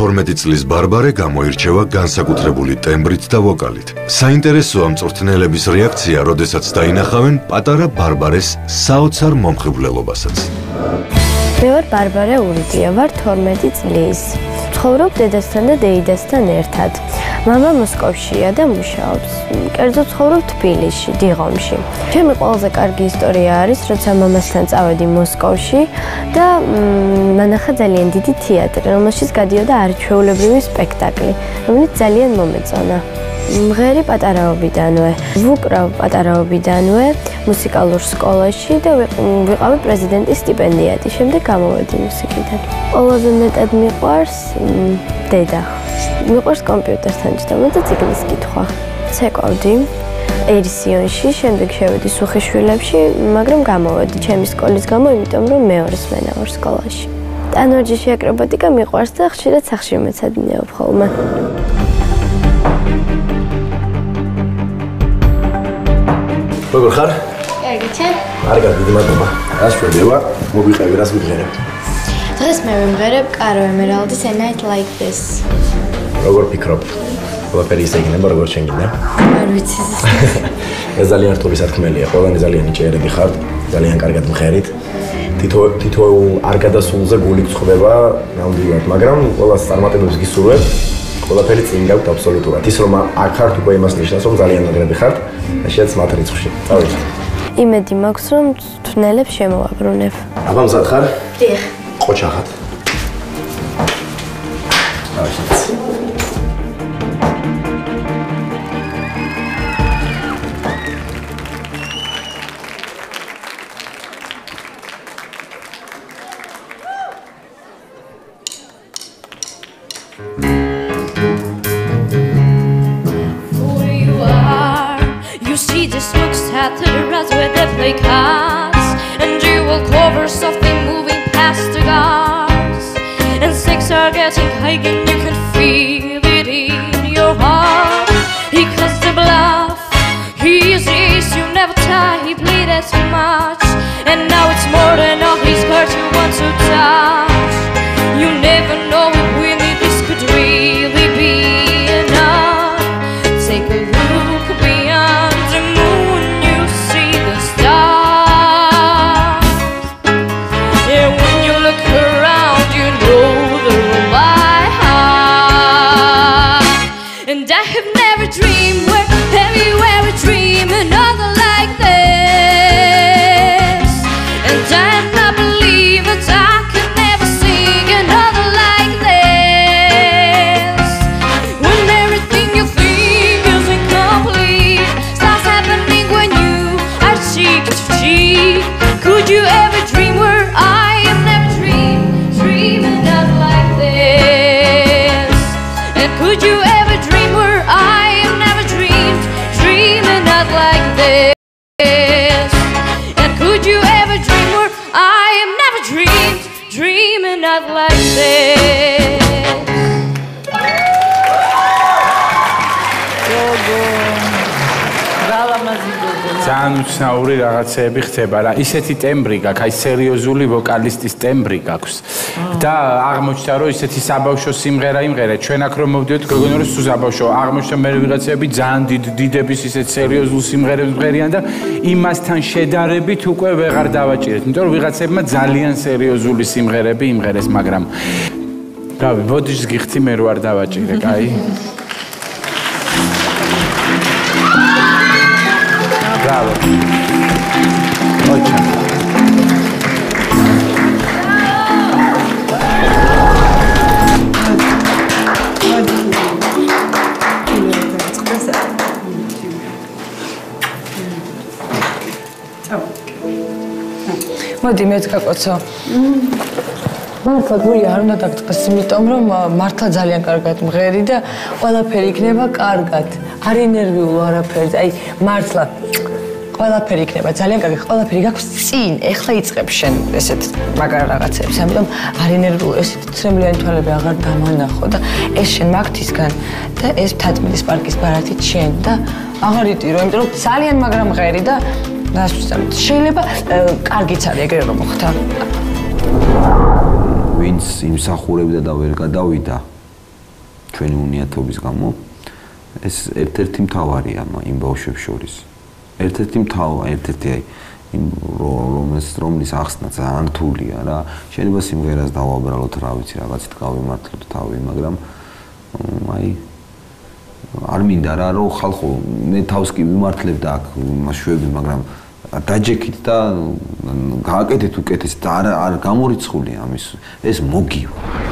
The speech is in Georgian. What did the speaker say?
12 წლის ბარბარე გამოირჩევა განსაკუთრებული ტემბრით და ვოკალით. საინტერესოა მწვრთნელების რეაქცია, როდესაც დაინახავენ პატარა ბარბარეს საოცარ მომხიბვლელობასაც. მე ვარ ბარბარე ურიდია, ვარ 12 წლის. ცხოვრობ დედასთან და დეიდასთან ერთად. მამა მოსკოვშია და მუშაობს. კერძოდ ცხოვრობ თბილისში, დიღომში. ჩემი ყველაზე კარგი ისტორია არის, როცა მამასთან წავედი მოსკოვში და მანახა ძალიან დიდი თეატრი, რომელშიც გადიოდა არჩეულებრივი სპექტაკლი, რომელიც ძალიან მომეწონა. მღერი პატარაობიდანვე. ვუკრავ პატარაობიდანვე მუსიკალურ სკოლაში და ვიყავი პრეზიდენტის სტიპენდიატი. შემდეგ გამოვედი მუსიკიდან. ყველაზე მეტად მიყვარს დედა. მიყვარს კომპიუტერთან ჭდამა და ციგნის კითხვა. ცეკვავდი ერისიონში, შემდეგ შევედი სუხიშვილებში, მაგრამ გამოვედი ჩემი სკოლის გამო, იმიტომ რომ მეორე სმენა ვარ სკოლაში. ტანვარჯიში აკრობატიკა მიყვარს და ხშირად სახში მეცადინეობ ხოლმე. როგორ ხარ? კარგი, ჩემ? კარგად, დიდი მადლობა. რას შევედება? მოგიყევი, რას მიგღერებ? დღეს მე ვიმღერებ Caro Emerald's A Night Like This. როგორ ფიქრობ? ყველაფერი ისე იქნება, როგორ შენ გინდა? არ ვიცი. ეს ძალიან რთული სათქმელია. ყველანი ძალიან იჭერები ხართ, ძალიან კარგად მღერით. თითო თითოეულ არ გადასულზე გული გწხვდება, ნამდვილად, მაგრამ ყველას წარმატებებს გისურვებ. ყველაფერი წინ გაქვთ აბსოლუტურად. ის რომ აქ ხართ უკვე იმას ნიშნავს, რომ ძალიან მაგრები ხართ და შეც მათ რიცხვში. წავიდეთ. იმედი მაქვს, რომ თუნელებს შემოვაბრუნებ. აბა მზად ხარ? დიახ. Chodź, Achat. Ojciec. She just looks at her as where they play cards. hopes are getting high and you can feel it in your heart. He cuts the bluff, he is ace, you never tie, he played as much I have never dreamed where everywhere you dream another like this? And I'm not believing. not like this. აი, უცნაური რაღაცეები ხდება რა. ისეთი ტემბრი გაქვს, აი სერიოზული ვოკალისტის ტემბრი გაქვს. და აღმოჩნდა რომ ისეთი საბავშვო სიმღერა იმღერე. ჩვენ აქ რომ მოვდიოთ, გეგონა რომ სულ საბავშვო. აღმოჩნდა მე ვიღაცები ძალიან დიდ დიდების ისეთ სერიოზულ სიმღერებს მღერიან და იმასთან შედარებით უკვე ვეღარ დავაჭირეთ. იმიტომ რომ ვიღაცებმა ძალიან სერიოზული სიმღერები იმღერეს, მაგრამ რავი, ბოდიშს გიხთი მე რო არ დავაჭირე, კაი? მოდი მეც გაკოცო. მართლა გული არ უნდა დაგწყდეს, იმიტომ რომ მართლა ძალიან კარგად მღერი და ყველაფერი იქნება კარგად. არ ინერვიულო არაფერი. აი მართლა ყველაფერი იქნება ძალიან კარგი, ყველაფერი გაქვს წინ. ეხლა იწყებ შენ ესეთ მაგარ რაღაცებს. ამიტომ არ ინერვიულ ესეთ ცრემლიანი თვალები აღარ დამანახო და ეს შენ მაგთისგან და ეს თათმიდის პარკის ბარათით შენ და აღარ იტირო, იმიტომ რომ ძალიან მაგრამ ღერი და დასვისამ შეიძლება კარგიც არის ეგრე რომ ხთა. ვინც იმსახურებდა და ვერ გადავიდა ჩვენი უნიათობის გამო ეს ერთ-ერთი მთავარია იმ ბავშვებს შორის. ერთ-ერთი მთავარი, ერთ-ერთი აი იმ რომლის რომლის ახსნა ძალიან რთულია რა. შეიძლება სიმღერას დავაბრალოთ, რა ვიცი, რაღაცით გავიმართლოთ თავი, მაგრამ აი არ მინდა რა რომ ხალხო მე თავს კი მიმართლებდა აქ მასშვები, მაგრამ დაჯექით და გააკეთეთ უკეთეს და არ არ გამორიცხული ამის ეს მოგივა.